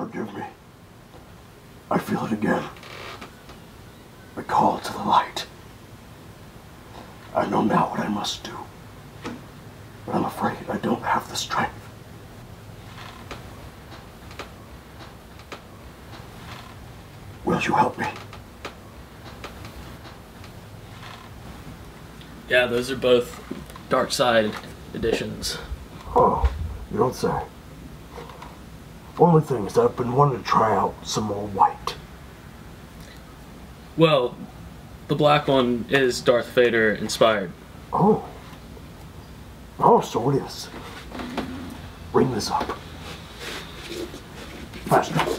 Forgive me. I feel it again. The call to the light. I know now what I must do. But I'm afraid I don't have the strength. Will you help me? Yeah, those are both dark side editions. Oh, you don't say. Only thing is, I've been wanting to try out some more white. Well, the black one is Darth Vader inspired. Oh. Oh, so it is. Bring this up. Faster.